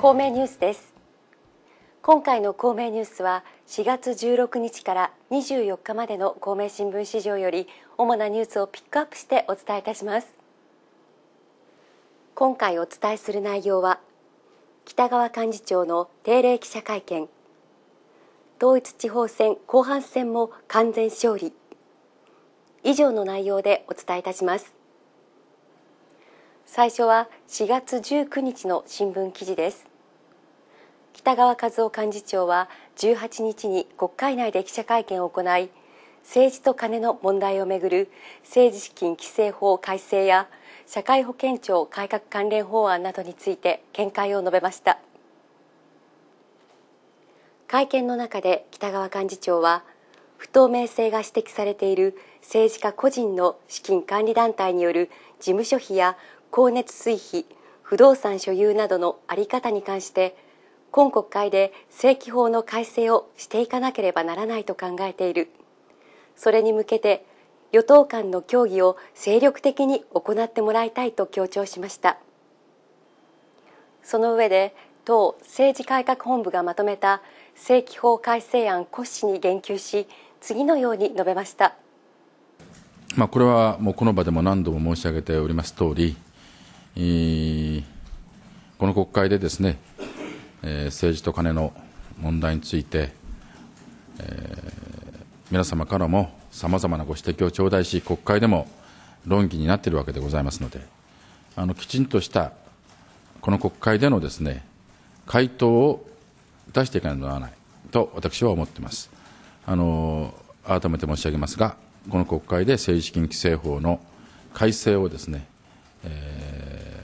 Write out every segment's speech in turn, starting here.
公明ニュースです。今回の公明ニュースは4月16日から24日までの公明新聞市場より主なニュースをピックアップしてお伝えいたします。今回お伝えする内容は北川幹事長の定例記者会見。統一地方選後半戦も完全勝利。以上の内容でお伝えいたします。最初は4月19日の新聞記事です。北川和夫幹事長は18日に国会内で記者会見を行い政治とカネの問題をめぐる政治資金規正法改正や社会保険庁改革関連法案などについて見解を述べました。会見の中で北川幹事長は不透明性が指摘されている政治家個人の資金管理団体による事務所費や光熱水費不動産所有などの在り方に関して今国会で正規法の改正をしていかなければならないと考えている。それに向けて与党間の協議を精力的に行ってもらいたいと強調しました。その上で党政治改革本部がまとめた正規法改正案骨子に言及し次のように述べました、まあ、これはもうこの場でも何度も申し上げております通りこの国会でですねえー、政治と金の問題について、えー、皆様からもさまざまなご指摘を頂戴し、国会でも論議になっているわけでございますので、あのきちんとしたこの国会でのですね回答を出していかないとならないと私は思っています。あの改めて申し上げますが、この国会で政治資金規正法の改正をですね、え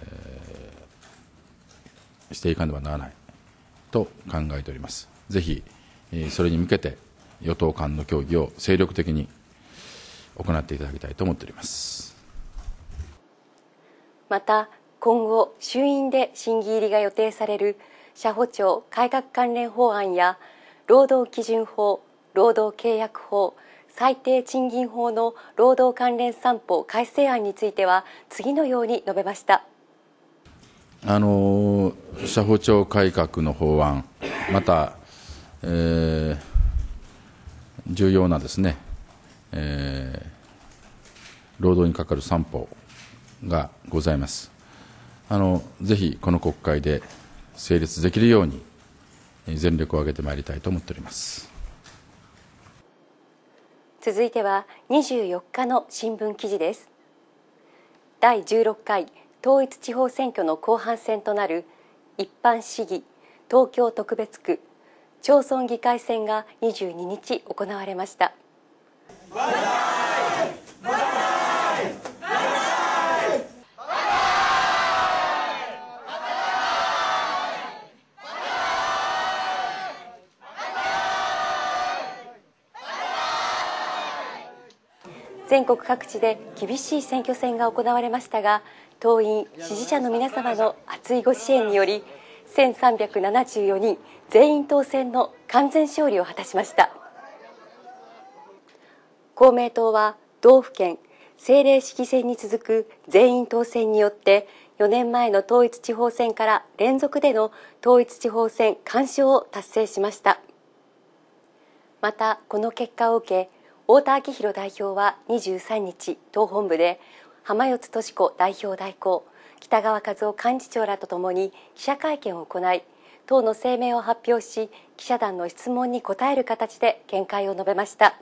ー、していかねばならない。と考えております。ぜひ、それに向けて与党間の協議を精力的に行っていただきたいと思っておりますまた今後衆院で審議入りが予定される社保庁改革関連法案や労働基準法労働契約法最低賃金法の労働関連三法改正案については次のように述べましたあの社保庁改革の法案、また、えー、重要なですね、えー、労働にかかる三法がございます。あのぜひこの国会で成立できるように全力を挙げてまいりたいと思っております続いては24日の新聞記事です第16回統一地方選挙の後半戦となる一般市議東京特別区町村議会選が22日行われました。全国各地で厳しい選挙戦が行われましたが党員支持者の皆様の熱いご支援により1374人全員当選の完全勝利を果たしました。公明党は道府県政令市議選に続く全員当選によって4年前の統一地方選から連続での統一地方選完勝を達成しました。またこの結果を受け太田昭弘代表は23日党本部で浜四津子代表代行北川和夫幹事長らとともに記者会見を行い党の声明を発表し記者団の質問に答える形で見解を述べました。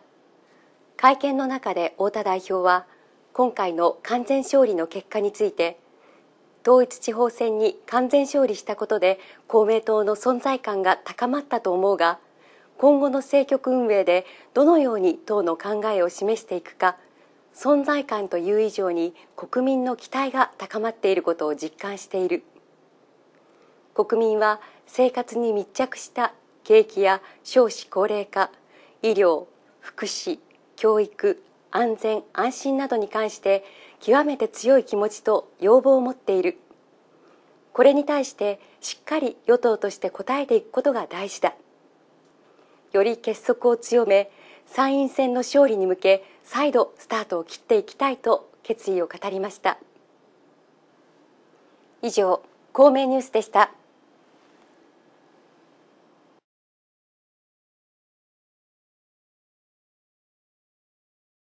会見の中で太田代表は今回の完全勝利の結果について統一地方選に完全勝利したことで公明党の存在感が高まったと思うが今後の政局運営でどのように党の考えを示していくか存在感という以上に国民の期待が高まっていることを実感している。国民は生活に密着した景気や少子高齢化医療福祉教育安全安心などに関して極めて強い気持ちと要望を持っている。これに対してしっかり与党として応えていくことが大事だ。より結束を強め参院選の勝利に向け再度スタートを切っていきたいと決意を語りました。以上公明ニュースでした。